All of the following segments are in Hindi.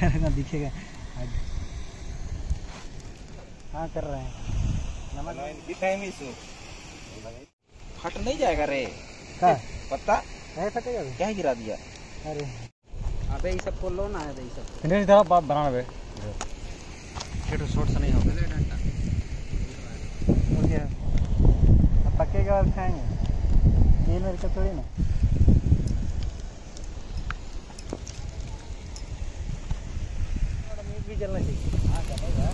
फटेगा दिखेगा। आगे। हाँ कर रहे हैं। नमक। फट नहीं जाएगा रे। का पत्ता है फटेगा क्या गिरा दिया? अरे। अबे ये सबको लो ना है ये सब। नहीं तरह बात बनाना बे फिर शॉर्ट से नहीं होगा। हो गया। अब पकेगा और खाएँगे। तेल मेरे का थोड़ी ना। चलना चाहिए हाँ चलेगा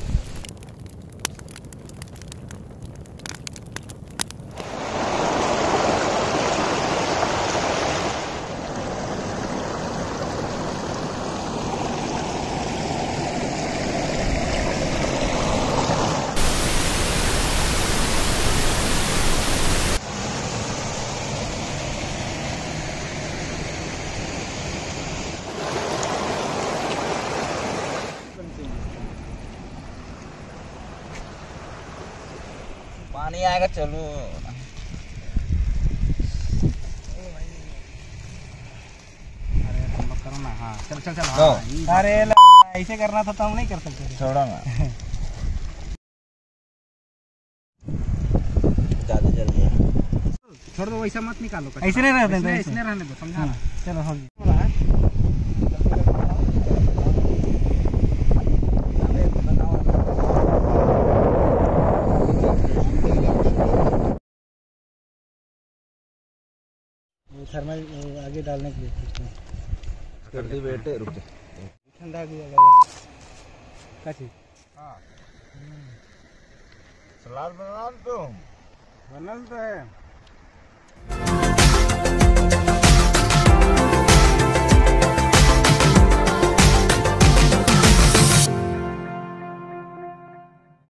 पानी आएगा चलो। अरे तुम करो ना। हाँ चल चल चल। हाँ अरे ऐसे करना था तो हम नहीं कर सकते। छोड़ो ना। ज़्यादा जल छोड़ दो वैसा मत निकालो। ऐसे नहीं रहते इसमें- ऐसे। इसमें रहने दो समझा? हाँ चलो हो गया थर्मल आगे डालने के लिए कर दी बेटे रुक जा। ठंडा हो गया का चीज़? सलाद बना बना बनल तो है।